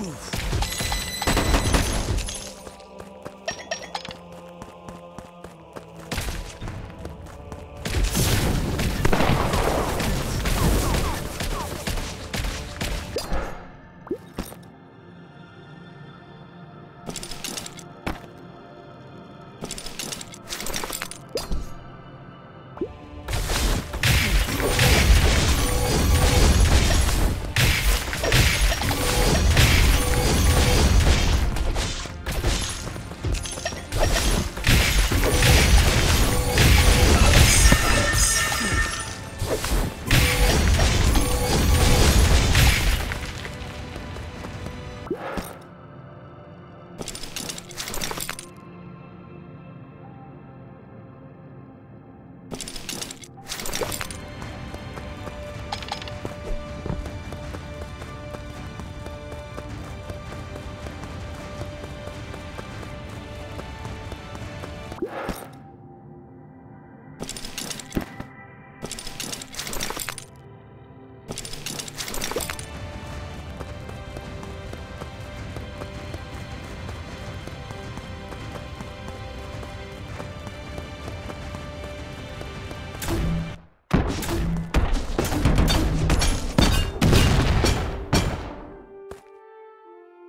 Oof.